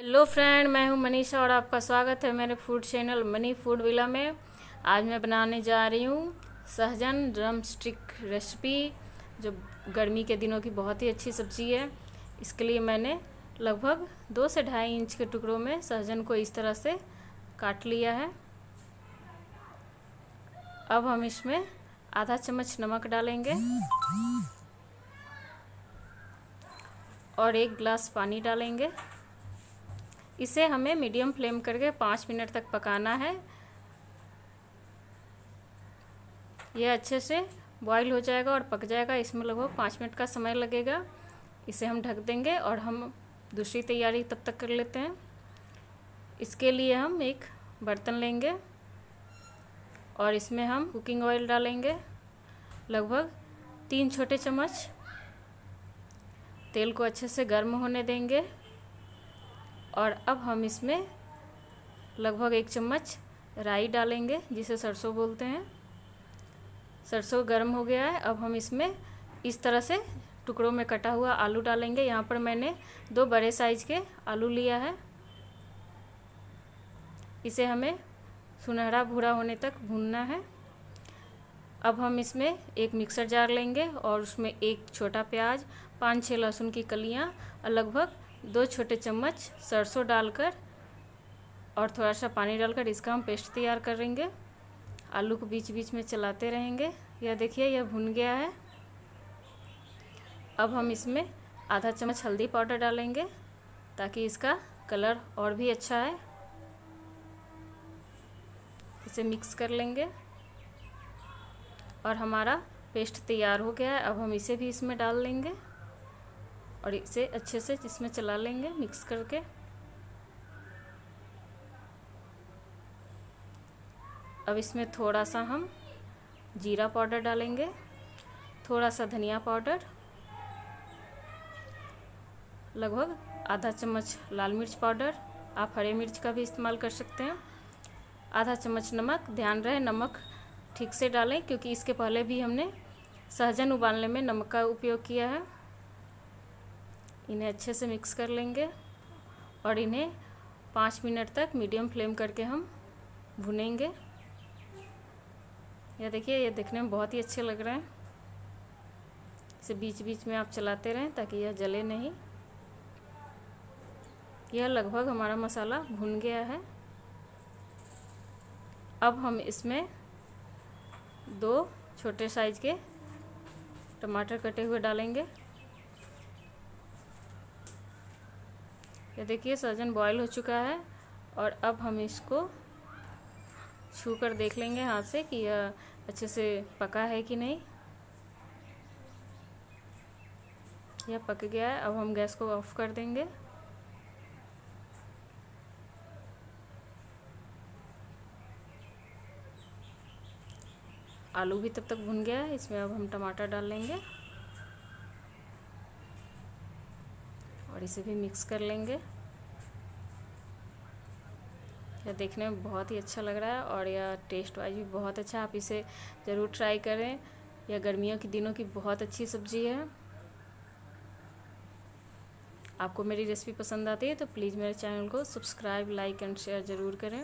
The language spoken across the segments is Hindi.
हेलो फ्रेंड मैं हूँ मनीषा और आपका स्वागत है मेरे food channel money food villa में। आज मैं बनाने जा रही हूँ सहजन ड्रम स्टिक रेसिपी जो गर्मी के दिनों की बहुत ही अच्छी सब्ज़ी है। इसके लिए मैंने लगभग दो से ढाई इंच के टुकड़ों में सहजन को इस तरह से काट लिया है। अब हम इसमें आधा चम्मच नमक डालेंगे और एक गिलास पानी डालेंगे। इसे हमें मीडियम फ्लेम करके पाँच मिनट तक पकाना है। यह अच्छे से बॉईल हो जाएगा और पक जाएगा। इसमें लगभग पाँच मिनट का समय लगेगा। इसे हम ढक देंगे और हम दूसरी तैयारी तब तक कर लेते हैं। इसके लिए हम एक बर्तन लेंगे और इसमें हम कुकिंग ऑयल डालेंगे। लगभग तीन छोटे चम्मच। तेल को अच्छे से गर्म होने देंगे। और अब हम इसमें लगभग एक चम्मच राई डालेंगे, जिसे सरसों बोलते हैं। सरसों गर्म हो गया है, अब हम इसमें इस तरह से टुकड़ों में कटा हुआ आलू डालेंगे। यहाँ पर मैंने दो बड़े साइज़ के आलू लिया है। इसे हमें सुनहरा भूरा होने तक भूनना है। अब हम इसमें एक मिक्सर जार लेंगे और उसमें एक छोटा प्याज, पाँच छः लहसुन की कलियाँ और लगभग दो छोटे चम्मच सरसों डालकर और थोड़ा सा पानी डालकर इसका हम पेस्ट तैयार करेंगे। आलू को बीच बीच में चलाते रहेंगे। यह देखिए, यह भुन गया है। अब हम इसमें आधा चम्मच हल्दी पाउडर डालेंगे ताकि इसका कलर और भी अच्छा है इसे मिक्स कर लेंगे। और हमारा पेस्ट तैयार हो गया है। अब हम इसे भी इसमें डाल लेंगे। और इसे अच्छे से इसमें चला लेंगे मिक्स करके। अब इसमें थोड़ा सा हम जीरा पाउडर डालेंगे, थोड़ा सा धनिया पाउडर, लगभग आधा चम्मच लाल मिर्च पाउडर, आप हरे मिर्च का भी इस्तेमाल कर सकते हैं। आधा चम्मच नमक, ध्यान रहे नमक ठीक से डालें, क्योंकि इसके पहले भी हमने सहजन उबालने में नमक का उपयोग किया है। इन्हें अच्छे से मिक्स कर लेंगे और इन्हें पाँच मिनट तक मीडियम फ्लेम करके हम भुनेंगे। यह देखिए, ये देखने में बहुत ही अच्छे लग रहे हैं। इसे बीच बीच में आप चलाते रहें ताकि यह जले नहीं। यह लगभग हमारा मसाला भुन गया है। अब हम इसमें दो छोटे साइज़ के टमाटर कटे हुए डालेंगे। ये देखिए सहजन बॉयल हो चुका है और अब हम इसको छू कर देख लेंगे हाथ से कि यह अच्छे से पका है कि नहीं। यह पक गया है, अब हम गैस को ऑफ़ कर देंगे। आलू भी तब तक भुन गया है, इसमें अब हम टमाटर डाल लेंगे। और इसे भी मिक्स कर लेंगे। यह देखने में बहुत ही अच्छा लग रहा है और यह टेस्ट वाइज भी बहुत अच्छा आप इसे ज़रूर ट्राई करें। यह गर्मियों के दिनों की बहुत अच्छी सब्ज़ी है। आपको मेरी रेसिपी पसंद आती है तो प्लीज़ मेरे चैनल को सब्सक्राइब लाइक एंड शेयर ज़रूर करें।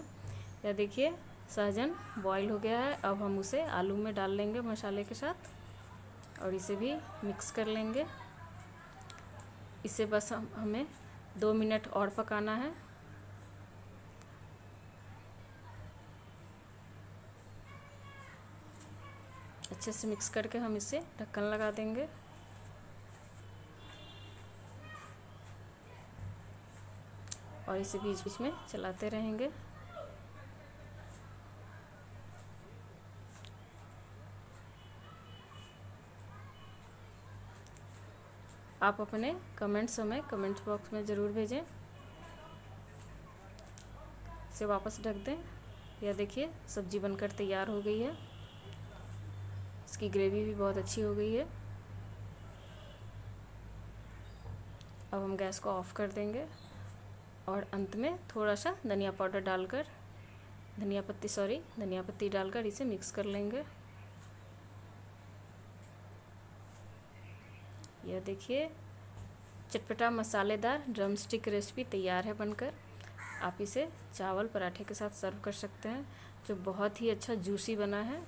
यह देखिए, सहजन बॉईल हो गया है। अब हम उसे आलू में डाल लेंगे मसाले के साथ और इसे भी मिक्स कर लेंगे। इसे बस हम, हमें दो मिनट और पकाना है। अच्छे से मिक्स करके हम इसे ढक्कन लगा देंगे। और इसे बीच बीच में चलाते रहेंगे। आप अपने कमेंट्स हमें कमेंट बॉक्स में ज़रूर भेजें। इसे वापस ढक दें। यह देखिए, सब्ज़ी बनकर तैयार हो गई है। इसकी ग्रेवी भी बहुत अच्छी हो गई है। अब हम गैस को ऑफ़ कर देंगे। और अंत में थोड़ा सा धनिया पाउडर डालकर, धनिया पत्ती सॉरी धनिया पत्ती डालकर इसे मिक्स कर लेंगे। यह देखिए, चटपटा मसालेदार ड्रम स्टिक रेसिपी तैयार है बनकर। आप इसे चावल पराठे के साथ सर्व कर सकते हैं, जो बहुत ही अच्छा जूसी बना है।